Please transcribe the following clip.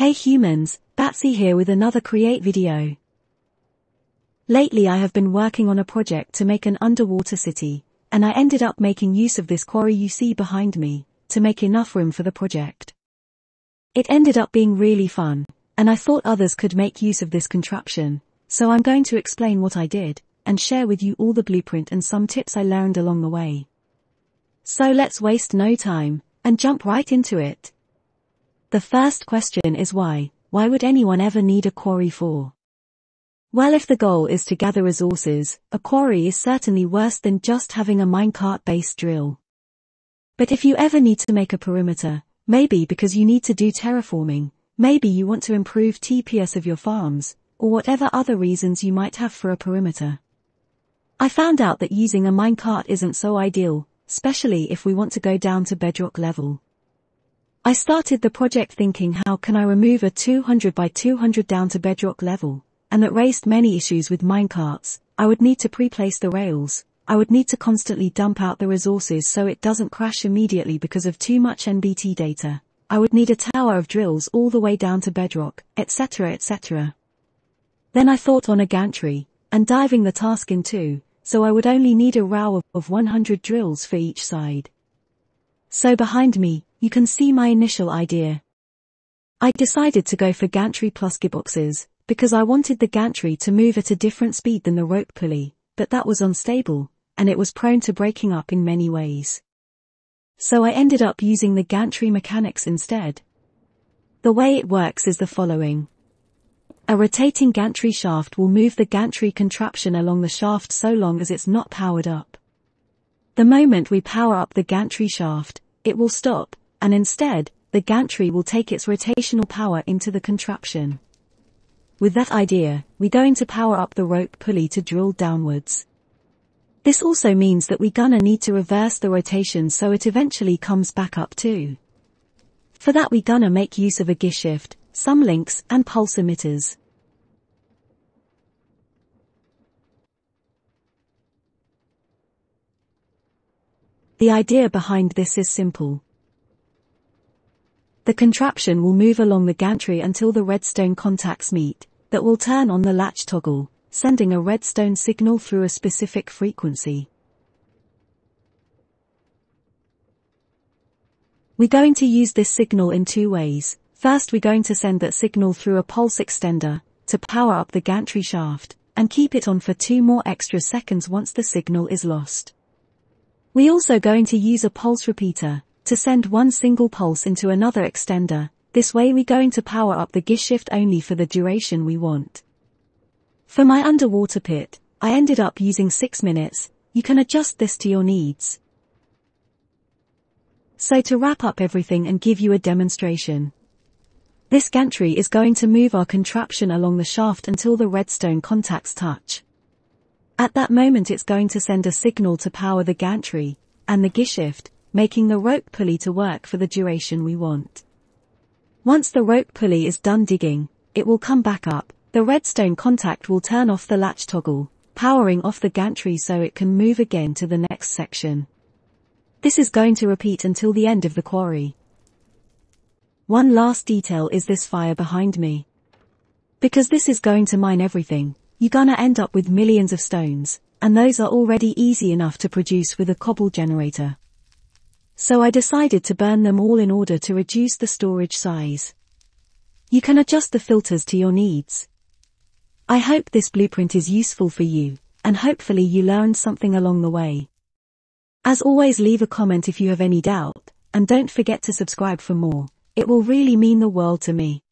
Hey humans, Batsy here with another Create video. Lately I have been working on a project to make an underwater city, and I ended up making use of this quarry you see behind me, to make enough room for the project. It ended up being really fun, and I thought others could make use of this contraption, so I'm going to explain what I did, and share with you all the blueprint and some tips I learned along the way. So let's waste no time, and jump right into it. The first question is why, why would anyone ever need a quarry for? Well if the goal is to gather resources, a quarry is certainly worse than just having a minecart-based drill. But if you ever need to make a perimeter, maybe because you need to do terraforming, maybe you want to improve TPS of your farms, or whatever other reasons you might have for a perimeter. I found out that using a minecart isn't so ideal, especially if we want to go down to bedrock level. I started the project thinking how can I remove a 200 by 200 down to bedrock level, and that raised many issues with minecarts, I would need to pre-place the rails, I would need to constantly dump out the resources so it doesn't crash immediately because of too much NBT data. I would need a tower of drills all the way down to bedrock, etc etc. Then I thought on a gantry, and diving the task in two, so I would only need a row of, of 100 drills for each side. So behind me, you can see my initial idea. I decided to go for gantry plus gearboxes, because I wanted the gantry to move at a different speed than the rope pulley, but that was unstable, and it was prone to breaking up in many ways. So I ended up using the gantry mechanics instead. The way it works is the following. A rotating gantry shaft will move the gantry contraption along the shaft so long as it's not powered up. The moment we power up the gantry shaft, it will stop, and instead, the gantry will take its rotational power into the contraption. With that idea, we're going to power up the rope pulley to drill downwards. This also means that we're gonna need to reverse the rotation so it eventually comes back up too. For that we're gonna make use of a gear shift, some links and pulse emitters. The idea behind this is simple. The contraption will move along the gantry until the redstone contacts meet, that will turn on the latch toggle, sending a redstone signal through a specific frequency. We're going to use this signal in two ways. First we're going to send that signal through a pulse extender, to power up the gantry shaft, and keep it on for two more extra seconds once the signal is lost. We also going to use a pulse repeater, to send one single pulse into another extender, this way we're going to power up the gear shift only for the duration we want. For my underwater pit, I ended up using 6 minutes, you can adjust this to your needs. So to wrap up everything and give you a demonstration. This gantry is going to move our contraption along the shaft until the redstone contacts touch. At that moment it's going to send a signal to power the gantry, and the gear shift, making the rope pulley to work for the duration we want. Once the rope pulley is done digging, it will come back up, the redstone contact will turn off the latch toggle, powering off the gantry so it can move again to the next section. This is going to repeat until the end of the quarry. One last detail is this fire behind me. Because this is going to mine everything, you're gonna end up with millions of stones, and those are already easy enough to produce with a cobble generator so I decided to burn them all in order to reduce the storage size. You can adjust the filters to your needs. I hope this blueprint is useful for you, and hopefully you learned something along the way. As always leave a comment if you have any doubt, and don't forget to subscribe for more, it will really mean the world to me.